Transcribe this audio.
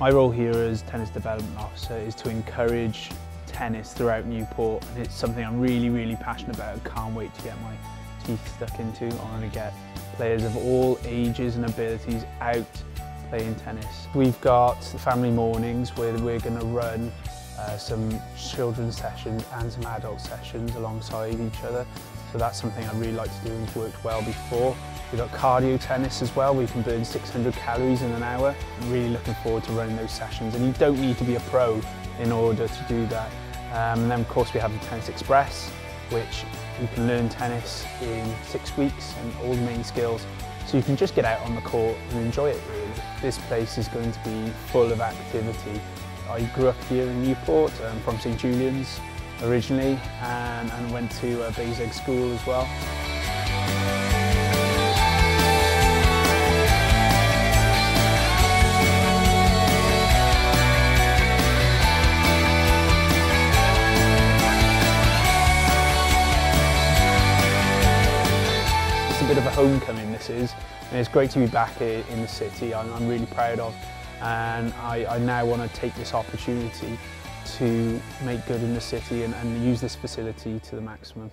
My role here as Tennis Development Officer is to encourage tennis throughout Newport and it's something I'm really, really passionate about. I can't wait to get my teeth stuck into. I want to get players of all ages and abilities out playing tennis. We've got family mornings where we're going to run uh, some children's sessions and some adult sessions alongside each other. So that's something I really like to do and has worked well before. We've got cardio tennis as well, we can burn 600 calories in an hour. I'm really looking forward to running those sessions and you don't need to be a pro in order to do that. Um, and then of course we have the Tennis Express, which you can learn tennis in six weeks and all the main skills. So you can just get out on the court and enjoy it really. This place is going to be full of activity. I grew up here in Newport, um, from St Julian's originally, and, and went to uh, Bassaleg School as well. It's a bit of a homecoming this is and it's great to be back in the city I'm, I'm really proud of and I, I now want to take this opportunity to make good in the city and, and use this facility to the maximum.